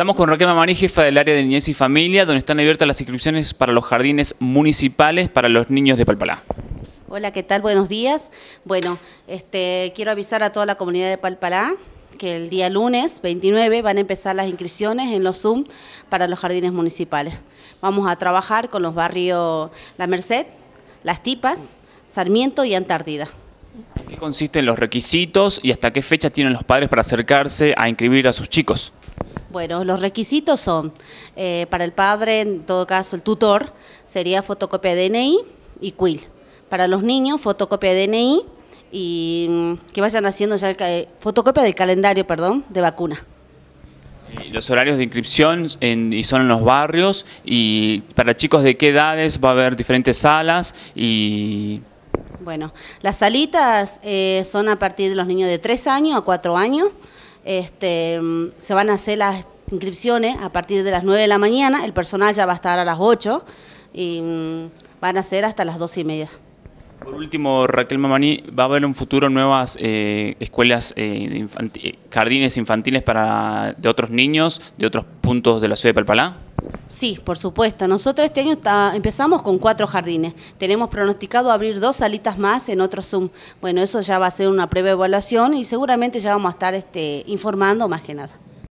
Estamos con Raquel Mamani, jefa del área de niñez y familia, donde están abiertas las inscripciones para los jardines municipales para los niños de Palpalá. Hola, ¿qué tal? Buenos días. Bueno, este, quiero avisar a toda la comunidad de Palpalá que el día lunes 29 van a empezar las inscripciones en los Zoom para los jardines municipales. Vamos a trabajar con los barrios La Merced, Las Tipas, Sarmiento y Antártida. ¿En qué consisten los requisitos y hasta qué fecha tienen los padres para acercarse a inscribir a sus chicos? Bueno, los requisitos son, eh, para el padre, en todo caso el tutor, sería fotocopia de DNI y CUIL. Para los niños, fotocopia de DNI y mm, que vayan haciendo ya el, eh, fotocopia del calendario, perdón, de vacuna. Los horarios de inscripción y son en los barrios y para chicos de qué edades va a haber diferentes salas y... Bueno, las salitas eh, son a partir de los niños de 3 años a 4 años. Este, se van a hacer las inscripciones a partir de las 9 de la mañana, el personal ya va a estar a las 8 y mm, van a ser hasta las 12 y media. Por último, Raquel Mamani, ¿va a haber un futuro nuevas eh, escuelas, eh, jardines infantiles para de otros niños de otros puntos de la ciudad de Palpalá? Sí, por supuesto. Nosotros este año empezamos con cuatro jardines. Tenemos pronosticado abrir dos salitas más en otro Zoom. Bueno, eso ya va a ser una prueba evaluación y seguramente ya vamos a estar este, informando más que nada.